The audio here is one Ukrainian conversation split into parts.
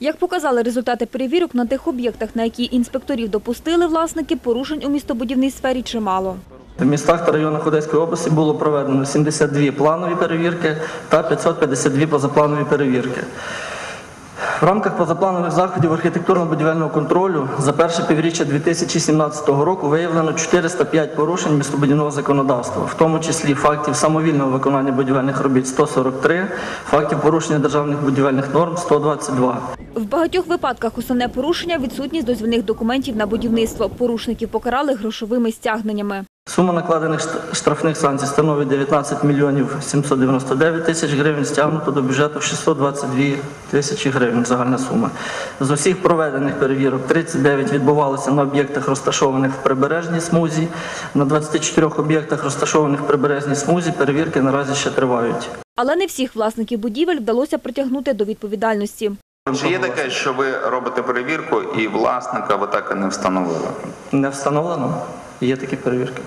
Як показали результати перевірок на тих об'єктах, на які інспекторів допустили власники, порушень у містобудівній сфері чимало. В містах та районах Одеської області було проведено 72 планові перевірки та 552 позапланові перевірки. В рамках позапланових заходів архітектурно-будівельного контролю за перше півріччя 2017 року виявлено 405 порушень містобудівного законодавства, в тому числі фактів самовільного виконання будівельних робіт 143, фактів порушення державних будівельних норм 122. В багатьох випадках основне порушення – відсутність дозвільних документів на будівництво. Порушників покарали грошовими стягненнями. Сума накладених штрафних санкцій становить 19 мільйонів 799 тисяч гривень, стягнуто до бюджету 622 тисячі гривень загальна сума. З усіх проведених перевірок 39 відбувалося на об'єктах, розташованих в прибережній смузі. На 24 об'єктах, розташованих в прибережній смузі, перевірки наразі ще тривають. Але не всіх власників будівель вдалося притягнути до відповідальності. Чи є таке, що ви робите перевірку і власника ви так і не встановили? Не встановлено, є такі перевірки.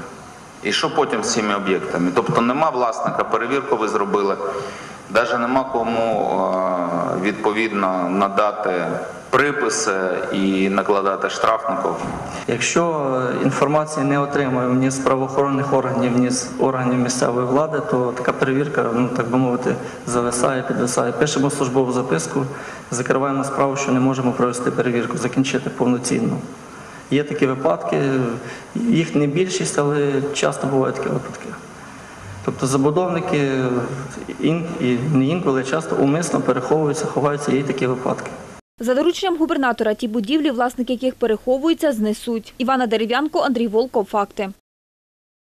І що потім з цими об'єктами? Тобто нема власника, перевірку ви зробили, навіть нема кому е, відповідно надати приписи і накладати штраф на кого. Якщо е, інформації не отримуємо ні з правоохоронних органів, ні з органів місцевої влади, то така перевірка, ну так би мовити, зависає, підвисає. Пишемо службову записку, закриваємо справу, що не можемо провести перевірку, закінчити повноцінно. Є такі випадки, їх не більшість, але часто бувають такі випадки. Тобто забудовники ін, і не інколи часто умисно переховуються, ховаються, є такі випадки. За дорученням губернатора ті будівлі, власники яких переховуються, знесуть. Івана Дерев'янко, Андрій Волков. Факти.